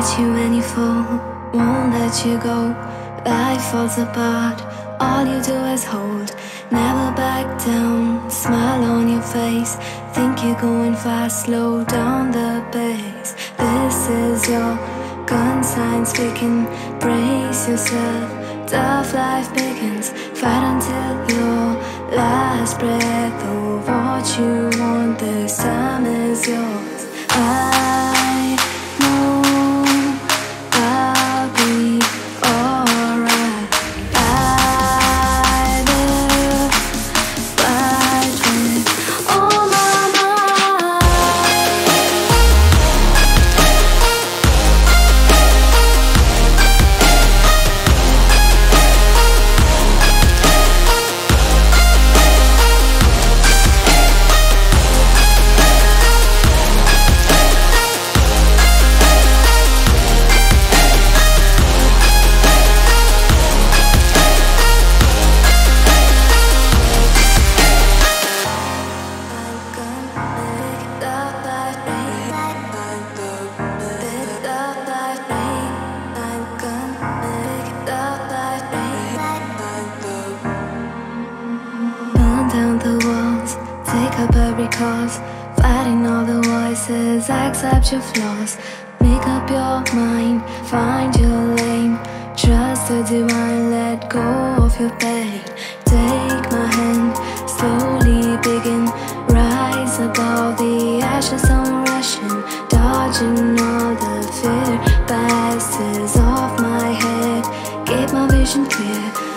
catch you when you fall, won't let you go. Life falls apart, all you do is hold. Never back down, smile on your face. Think you're going fast, slow down the pace. This is your gun sign speaking. Brace yourself, tough life begins. Fight until your last breath. Oh, what you want this time is yours. I because Fighting all the voices, accept your flaws. Make up your mind, find your lane. Trust the divine, let go of your pain. Take my hand, slowly begin. Rise above the ashes, I'm rushing Dodging all the fear, passes off my head. Keep my vision clear.